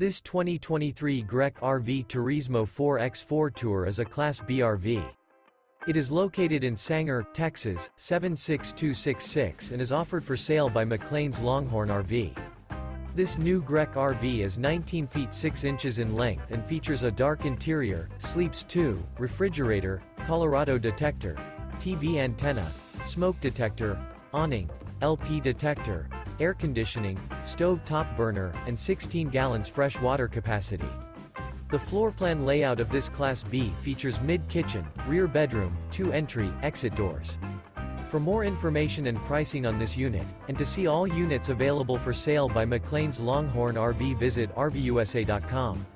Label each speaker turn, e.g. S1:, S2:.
S1: This 2023 Grech RV Turismo 4x4 Tour is a Class B RV. It is located in Sanger, Texas, 76266 and is offered for sale by McClain's Longhorn RV. This new Grech RV is 19 feet 6 inches in length and features a dark interior, sleeps 2, refrigerator, Colorado detector, TV antenna, smoke detector, awning, LP detector, air conditioning, stove top burner, and 16 gallons fresh water capacity. The floor plan layout of this Class B features mid-kitchen, rear bedroom, two entry, exit doors. For more information and pricing on this unit, and to see all units available for sale by McClain's Longhorn RV visit RVUSA.com.